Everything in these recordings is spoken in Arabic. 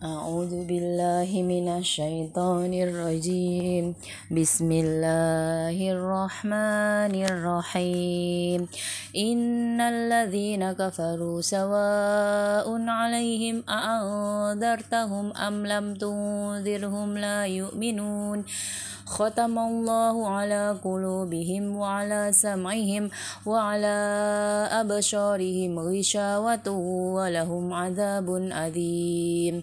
أعوذ بالله من الشيطان الرجيم. بسم الله الرحمن الرحيم. إن الذين كفروا سواء عليهم أأنذرتهم أم لم تنذرهم لا يؤمنون. ختم الله على قلوبهم وعلى سمعهم وعلى أبشارهم غشاوة ولهم عذاب أليم.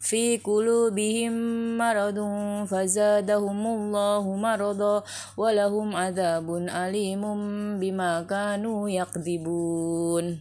في قلوبهم مرض فزادهم الله مرضا ولهم عذاب أليم بما كانوا يكذبون.